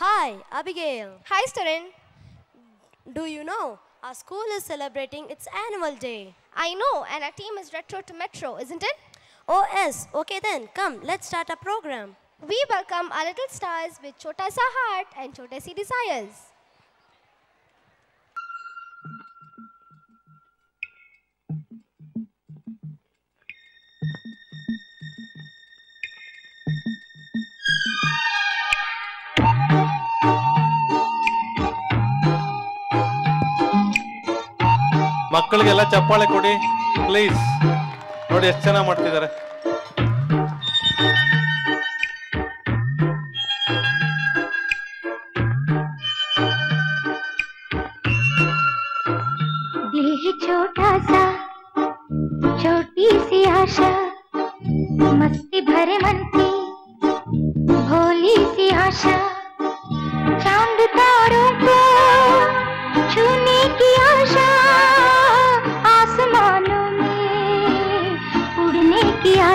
Hi, Abigail. Hi, student. Do you know our school is celebrating its annual day? I know, and our team is Retro to Metro, isn't it? Oh, yes. Okay, then, come, let's start our program. We welcome our little stars with Chota Sa Heart and Chota Si Desires. ಮಕ್ಕಳಿಗೆಲ್ಲ ಚಪ್ಪಾಳೆ ಕೊಡಿ please ನೋಡಿ ಎಷ್ಟು ಚೆನ್ನಾಗಿ ಮಾಡ್ತಿದ್ದಾರೆ.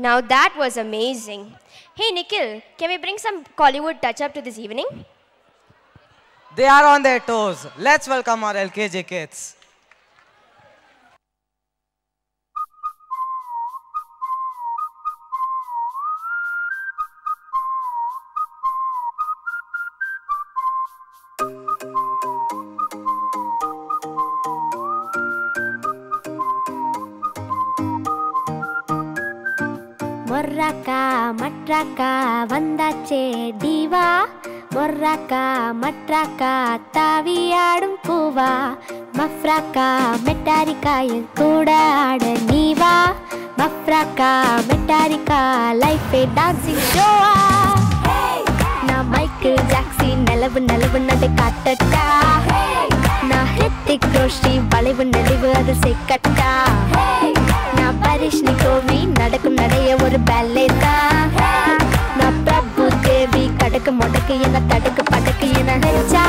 Now that was amazing. Hey Nikhil, can we bring some Kollywood touch up to this evening? They are on their toes. Let's welcome our LKG kids. மொர்ராக்கா மட்ராக்கா வந்தாச்சே டிவா மொர்ராக்கா மட்ராக்கா தாவியாடும் பூவா. மஃப்ராக்கா மெட்டாரிக்கா என் கூட ஆட நீவா. மஃப்ராக்கா மெட்டாரிக்கா லைஃப் டான்சிங் ஷோவா. நான் மைக்கேல் ஜாக்சன் நிலவு நிலவு நடை காட்டட்டா. நான் ஹித்திக் ரோஷி வளைவு நெளிவு அது செக்கட்டா படக்கு என்ன தடுக்கு படக்கு என்ன ஹெச்சா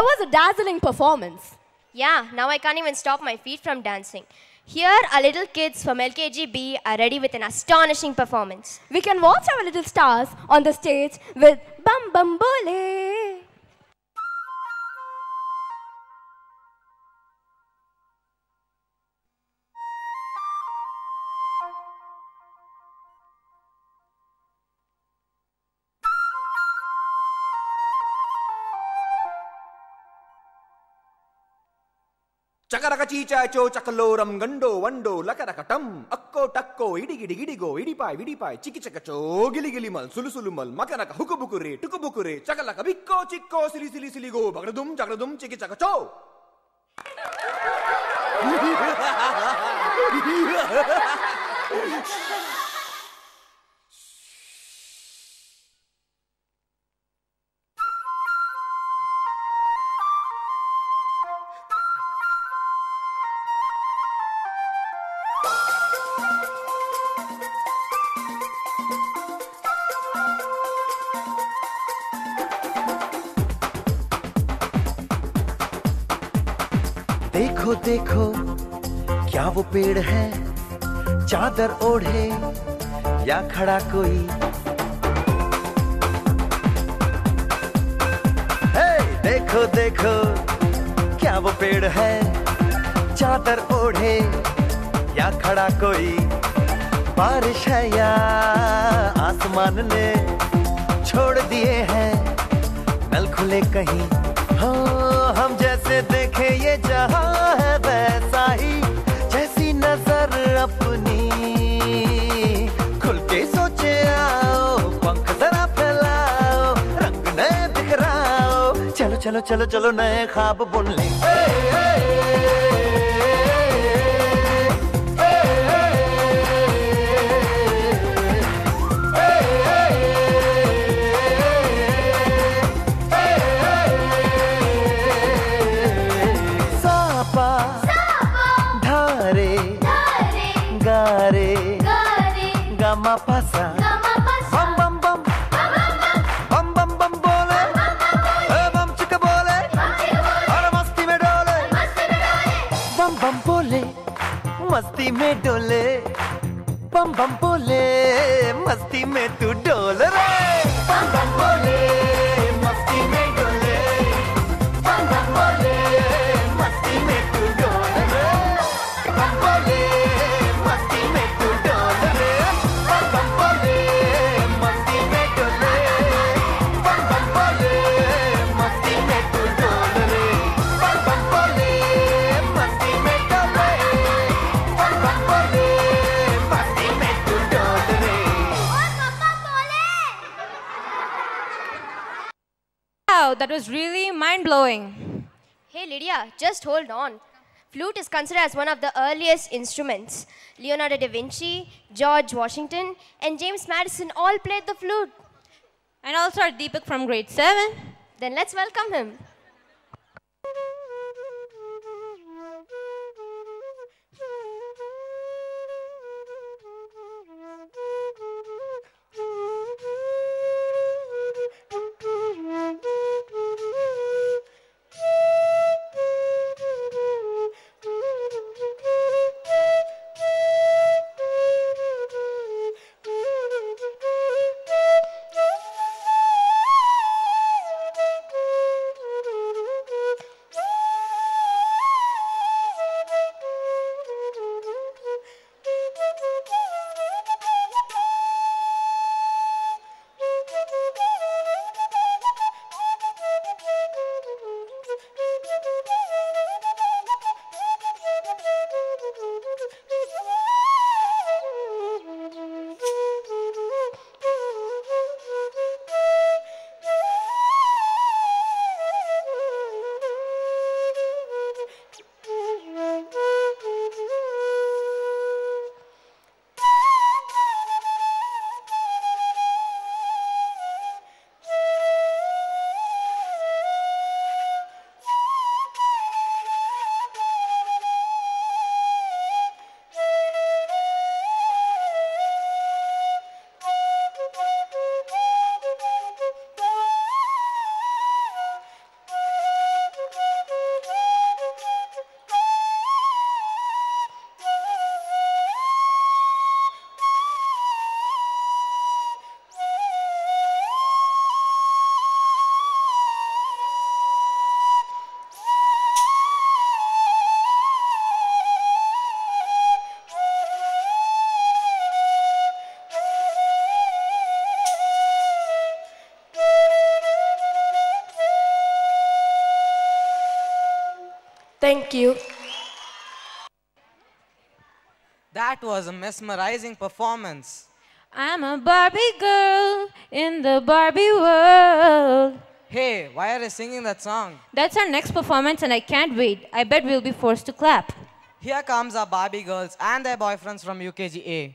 That was a dazzling performance. Yeah, now I can't even stop my feet from dancing. Here, our little kids from LKGB are ready with an astonishing performance. We can watch our little stars on the stage with Bam Bam Bole. ಚಕರಕಚೀಚಾಚೋ ಚಕಲೋರಂ ಗಂಡೋ ವಂಡೋ ಲಕರಕಟಂ ಅಕ್ಕೋ ಟಕ್ಕೋ ಇಡಿಗಿಡಿ ಗಿಡಿಗೋ ಇಡಿಪಾಯ್ ವಿಡಿಪಾಯ್ ಚಿಕಿ ಚಕಚೋ Gili Gili Mal Sulu Sulu Mal ಮಕನಕ ಹುಕುಬುಕುರೆ ಟುಕುಬುಕುರೆ ಚಕಲಕ ಬಿಕ್ಕೋ ಚಿಕ್ಕೋ ಸಿಲಿ ಸಿಲಿ ಸಿಲಿಗೋ ಬಗಡದುಂ ಜಗಡದುಂ ಚಿಕಿ ಚಕಚೋ Ha ha ha ha! देखो देखो, क्या वो पेड़ है? चादर ओढ़े या खड़ा कोई? हे देखो देखो, क्या वो पेड़ है? चादर ओढ़े या खड़ा कोई? बारिश है या आसमान ने छोड़ दिए हैं? नल खुले कहीं? हाँ। देखे ये जहाँ है वैसा ही, जैसी नज़र अपनी। खुल के सोचे आओ, पंख जरा फैलाओ, रंग नए बिखराओ। चलो चलो चलो चलो, नए ख्वाब बुन लेंगे मस्ती में डोले बम बम बोले मस्ती में तू डोल रे। बम बम बोले that was really mind blowing. Hey Lydia, just hold on. Flute is considered as one of the earliest instruments. Leonardo da Vinci, George Washington, and James Madison all played the flute. And also our Deepak from grade 7. Then let's welcome him. Thank you. That was a mesmerizing performance. I'm a Barbie girl in the Barbie world. Hey, why are you singing that song? That's our next performance and I can't wait. I bet we'll be forced to clap. Here comes our Barbie girls and their boyfriends from UKGA.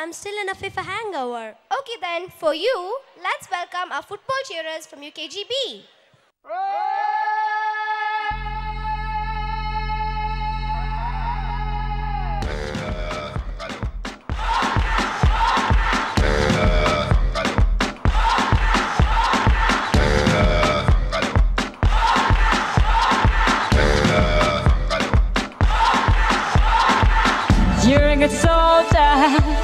I'm still in a FIFA hangover. Okay then, for you, let's welcome our football cheerers from UKGB. Hearing it soldier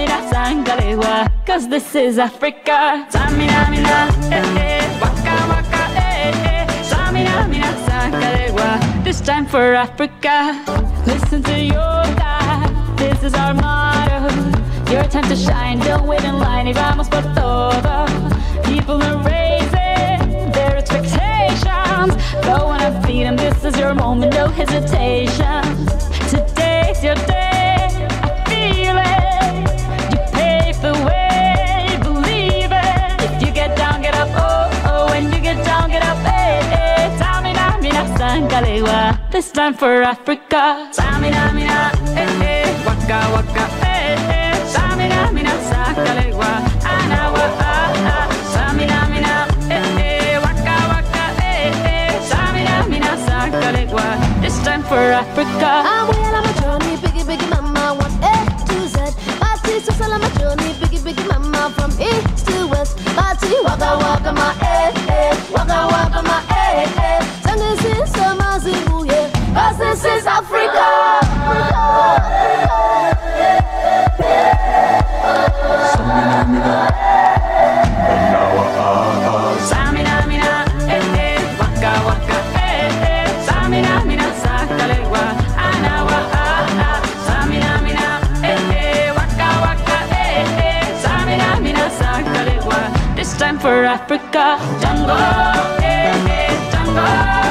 Mira Sangalewa, cause this is Africa. Samina, mina, eh, eh, waka, waka, eh, eh. Samina, mina, Sangalewa, this time for Africa. Listen to your Yoda, this is our motto. Your time to shine, don't wait in line, y vamos por todo. People are raising their expectations. Go on and feed them, this is your moment, no hesitation. Today's your day. Mina. This time for Africa. Tamina, mina, eh, eh. Waka, waka, eh, eh. Tamina, mina, sangalewa. Anawa, ah, ah. Tamina, mina, eh, eh. Waka, waka, eh, eh. Tamina, mina, sangalewa. This time for Africa. I'm well on my journey, biggie, biggie, mama, one A to Z. My teacher's all on my journey, biggie, biggie, mama, from east to west. My tea, waka, waka, my eh, eh, waka, waka, my Africa, Jungle, eh, eh, jungle.